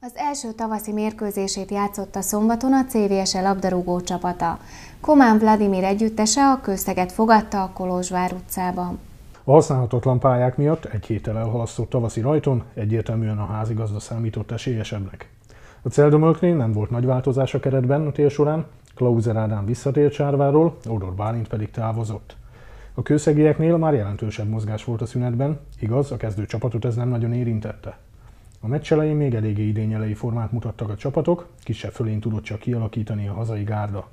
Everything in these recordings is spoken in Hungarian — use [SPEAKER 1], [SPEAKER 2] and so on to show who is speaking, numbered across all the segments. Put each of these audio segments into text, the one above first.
[SPEAKER 1] Az első tavaszi mérkőzését játszotta szombaton a CVSE labdarúgó csapata. Komán Vladimir együttese a kőszeget fogadta a Kolozsvár utcában.
[SPEAKER 2] A használhatatlan pályák miatt egy héttel elhalasztott tavaszi rajton egyértelműen a házigazda számított esélyesebbnek. A Celdömölknél nem volt nagy változás a keretben a tél során, Klauser Ádám visszatért Csárváról, Odor Bálint pedig távozott. A kőszegieknél már jelentősebb mozgás volt a szünetben, igaz, a kezdő csapatot ez nem nagyon érintette. A meccs elején még eléggé idényelei formát mutattak a csapatok, kisebb fölén tudott csak kialakítani a hazai gárda.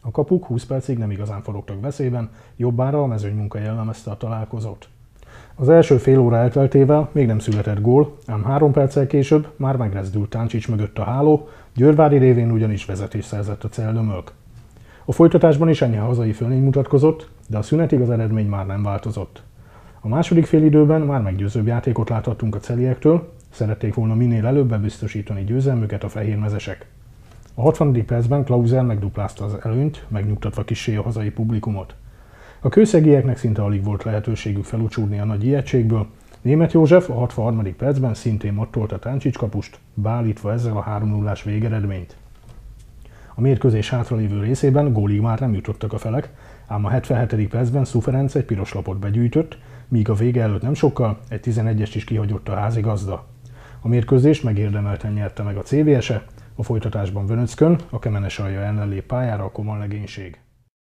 [SPEAKER 2] A kapuk 20 percig nem igazán forogtak veszélyben, jobbára a mezőny munka jellemezte a találkozót. Az első fél óra elteltével még nem született gól, ám három perccel később már megrezdült Táncsics mögött a háló, Győrvári révén ugyanis vezetés szerzett a celdömölk. A folytatásban is ennyi hazai fölnény mutatkozott, de a szünetig az eredmény már nem változott. A második félidőben már meggyőzőbb játékot láthattunk a celiektől, szerették volna minél előbb bebiztosítani győzelmüket a fehérmezesek. A 60. percben Klauser megduplázta az előnyt, megnyugtatva kissé a hazai publikumot. A kőszegieknek szinte alig volt lehetőségük felucsúrni a nagy ijegységből, Német József a 63. percben szintén mattolta Táncsics kapust, beállítva ezzel a 3 0 végeredményt. A mérkőzés hátralévő részében gólig már nem jutottak a felek, ám a 77. percben Szuferenc egy piros lapot begyűjtött, míg a vége előtt nem sokkal egy 11-est is kihagyott a házigazda. A mérkőzést megérdemelten nyerte meg a CVS-e, a folytatásban Vönöckön, a Kemenes alja ellen lép pályára a komoly legénység.